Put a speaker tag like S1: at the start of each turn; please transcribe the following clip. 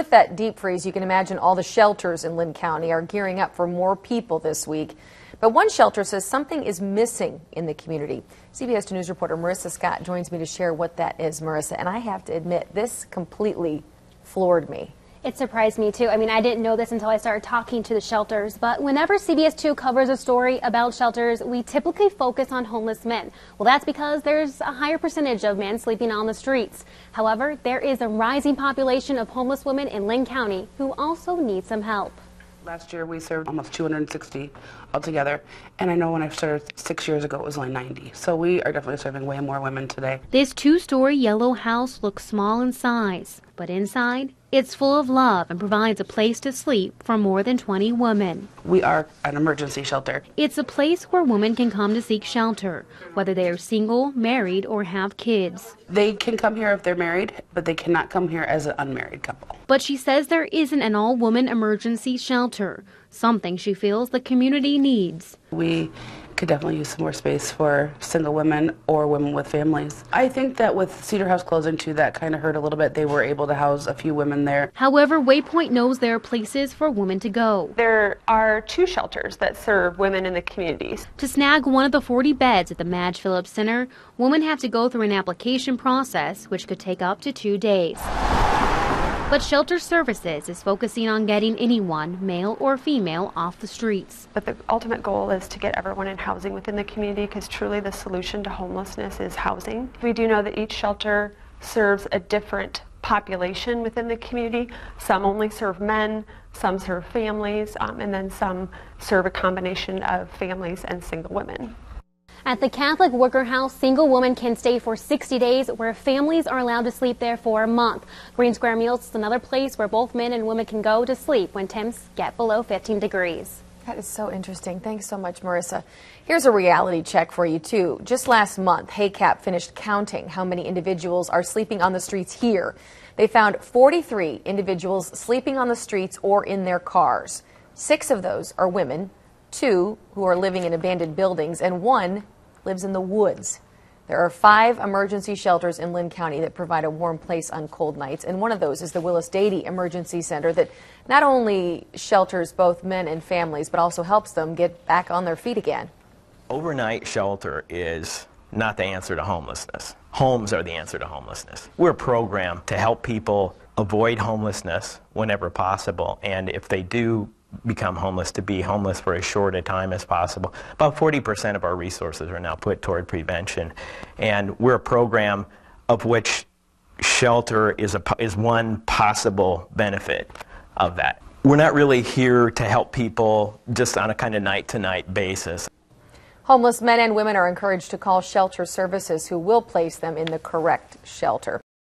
S1: With that deep freeze, you can imagine all the shelters in Linn County are gearing up for more people this week. But one shelter says something is missing in the community. CBS News reporter Marissa Scott joins me to share what that is, Marissa. And I have to admit, this completely floored me.
S2: It surprised me too. I mean, I didn't know this until I started talking to the shelters, but whenever CBS 2 covers a story about shelters, we typically focus on homeless men. Well, that's because there's a higher percentage of men sleeping on the streets. However, there is a rising population of homeless women in Linn County who also need some help.
S3: Last year we served almost 260 altogether, and I know when I served six years ago it was only 90. So we are definitely serving way more women today.
S2: This two-story yellow house looks small in size, but inside it's full of love and provides a place to sleep for more than 20 women.
S3: We are an emergency shelter.
S2: It's a place where women can come to seek shelter, whether they are single, married, or have kids.
S3: They can come here if they're married, but they cannot come here as an unmarried couple.
S2: But she says there isn't an all woman emergency shelter, something she feels the community needs.
S3: We could definitely use some more space for single women or women with families. I think that with Cedar House closing too, that kind of hurt a little bit. They were able to house a few women there.
S2: However, Waypoint knows there are places for women to go.
S4: There are two shelters that serve women in the communities.
S2: To snag one of the 40 beds at the Madge Phillips Center, women have to go through an application process, which could take up to two days. But Shelter Services is focusing on getting anyone, male or female, off the streets.
S4: But the ultimate goal is to get everyone in housing within the community because truly the solution to homelessness is housing. We do know that each shelter serves a different population within the community. Some only serve men, some serve families, um, and then some serve a combination of families and single women.
S2: At the Catholic Worker House, single women can stay for 60 days where families are allowed to sleep there for a month. Green Square Meals is another place where both men and women can go to sleep when temps get below 15 degrees.
S1: That is so interesting. Thanks so much, Marissa. Here's a reality check for you, too. Just last month, HACAP finished counting how many individuals are sleeping on the streets here. They found 43 individuals sleeping on the streets or in their cars. Six of those are women, two who are living in abandoned buildings, and one lives in the woods. There are five emergency shelters in Linn County that provide a warm place on cold nights, and one of those is the Willis Dady Emergency Center that not only shelters both men and families, but also helps them get back on their feet again.
S5: Overnight shelter is not the answer to homelessness. Homes are the answer to homelessness. We're a program to help people avoid homelessness whenever possible, and if they do become homeless to be homeless for as short a time as possible. About 40% of our resources are now put toward prevention. And we're a program of which shelter is, a, is one possible benefit of that. We're not really here to help people just on a kind of night to night basis.
S1: Homeless men and women are encouraged to call shelter services who will place them in the correct shelter.